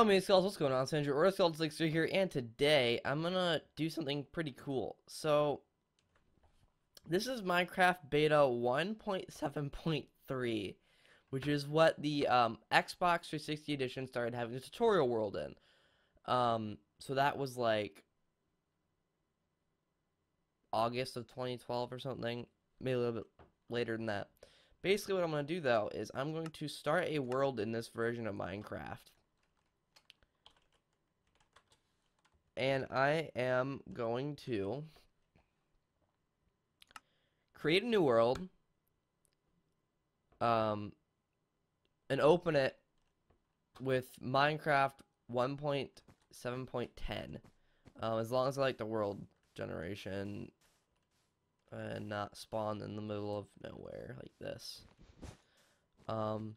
Hello, Skulls. What's going on? Sandra or Skulls Sixer here, and today I'm gonna do something pretty cool. So, this is Minecraft Beta 1.7.3, which is what the um, Xbox 360 edition started having a tutorial world in. Um, so that was like August of 2012 or something, maybe a little bit later than that. Basically, what I'm gonna do though is I'm going to start a world in this version of Minecraft. And I am going to create a new world um, and open it with Minecraft 1.7.10 um, as long as I like the world generation and not spawn in the middle of nowhere like this. Um,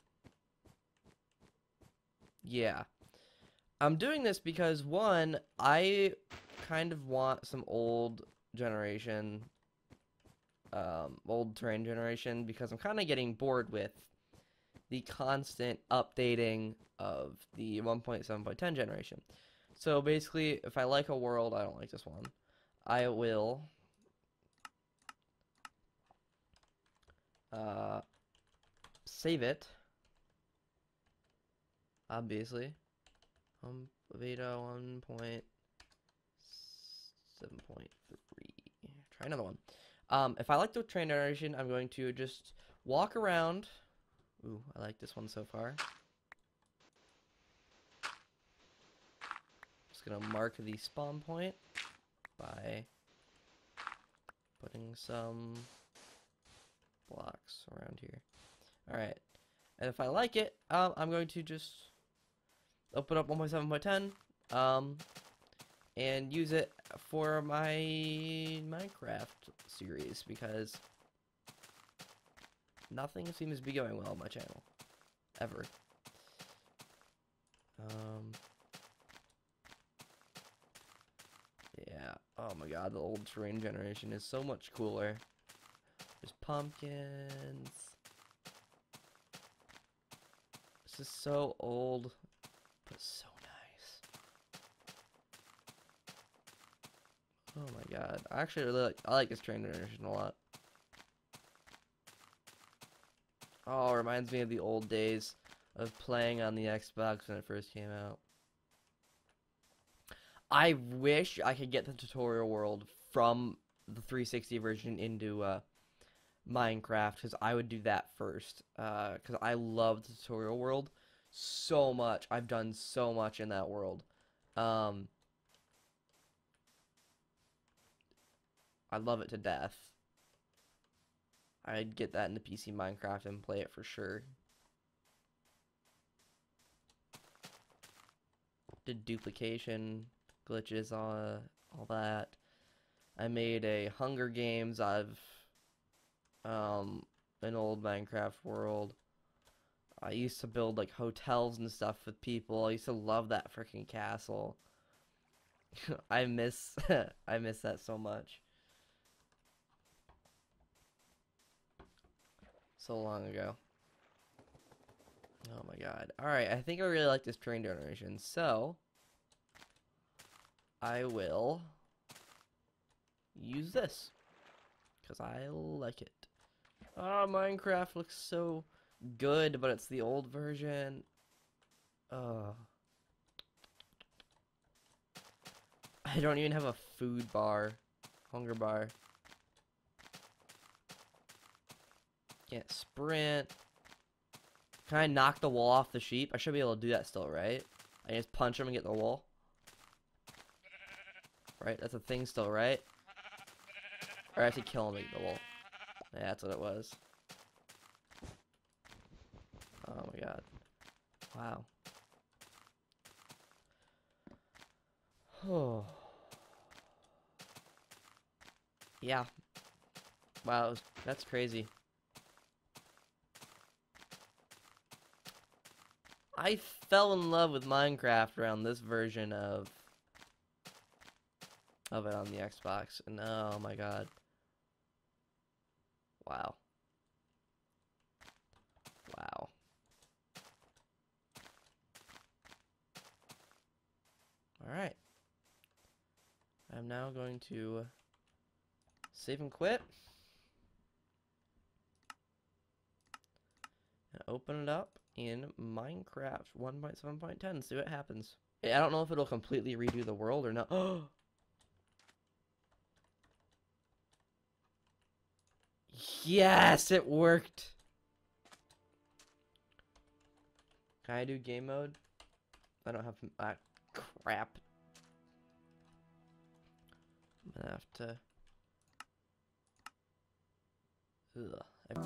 yeah I'm doing this because one, I kind of want some old generation, um, old terrain generation because I'm kind of getting bored with the constant updating of the 1.7.10 generation. So basically, if I like a world, I don't like this one, I will uh, save it, obviously. Um, beta 1.7.3. Try another one. Um, if I like the terrain generation, I'm going to just walk around. Ooh, I like this one so far. Just gonna mark the spawn point by putting some blocks around here. Alright. And if I like it, um, I'm going to just open up 1.7.10 um, and use it for my Minecraft series because nothing seems to be going well on my channel ever. Um, yeah. Oh my god, the old terrain generation is so much cooler. There's pumpkins. This is so old so nice. Oh my god. I actually really like, I like this terrain generation a lot. Oh, reminds me of the old days of playing on the Xbox when it first came out. I wish I could get the tutorial world from the 360 version into uh, Minecraft because I would do that first because uh, I love the tutorial world so much. I've done so much in that world. Um, I love it to death. I'd get that into PC Minecraft and play it for sure. Did duplication, glitches, all, all that. I made a Hunger Games of um, an old Minecraft world. I used to build like hotels and stuff with people. I used to love that freaking castle. I miss I miss that so much. So long ago. Oh my god. Alright, I think I really like this terrain generation. So, I will use this. Because I like it. Ah, oh, Minecraft looks so good, but it's the old version. Uh, I don't even have a food bar, hunger bar. Can't sprint. Can I knock the wall off the sheep? I should be able to do that still, right? I just punch him and get the wall. Right, that's a thing still, right? Or I have to kill him to get the wall. Yeah, that's what it was. Oh my god. Wow. Oh. yeah. Wow, that's crazy. I fell in love with Minecraft around this version of of it on the Xbox, and oh my god. Wow. Wow. Alright. I'm now going to save and quit. And open it up in Minecraft 1.7.10. See what happens. I don't know if it'll completely redo the world or not. Oh! yes, it worked! Can I do game mode? I don't have... Ah, crap. I'm gonna have to... Ugh.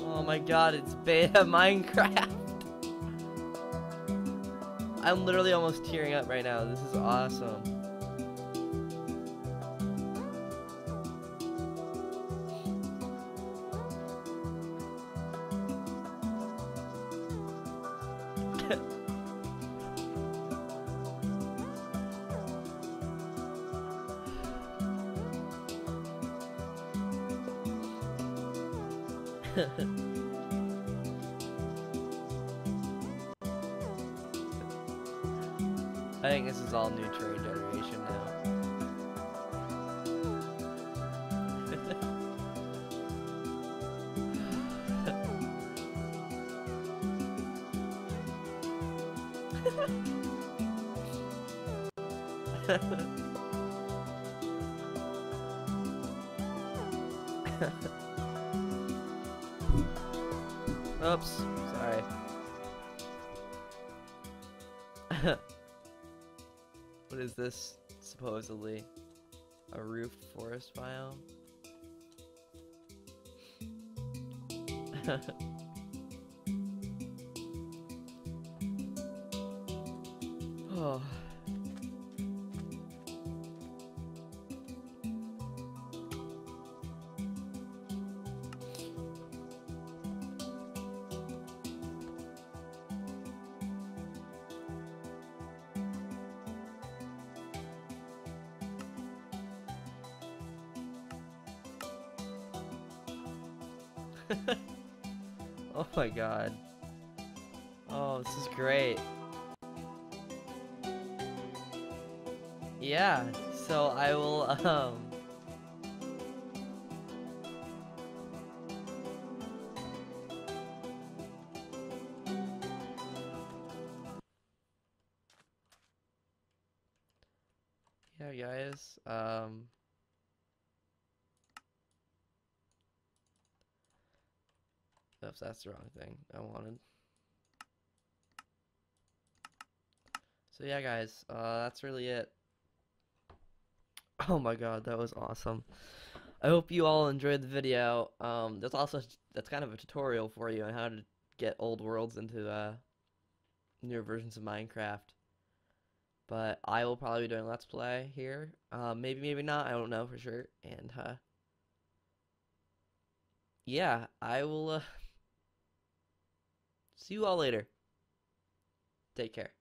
oh my god, it's beta Minecraft! I'm literally almost tearing up right now. This is awesome. I think this is all new terrain generation now. Oops, sorry. what is this, supposedly? A roofed forest biome? oh. oh my god. Oh, this is great. Yeah, so I will, um... Yeah, guys, um... Oops, that's the wrong thing I wanted. So yeah, guys, uh, that's really it. Oh my god, that was awesome. I hope you all enjoyed the video. Um, there's also, that's kind of a tutorial for you on how to get old worlds into uh, newer versions of Minecraft. But I will probably be doing Let's Play here. Um, maybe, maybe not, I don't know for sure. And, uh, yeah, I will, uh, See you all later. Take care.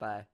Bye.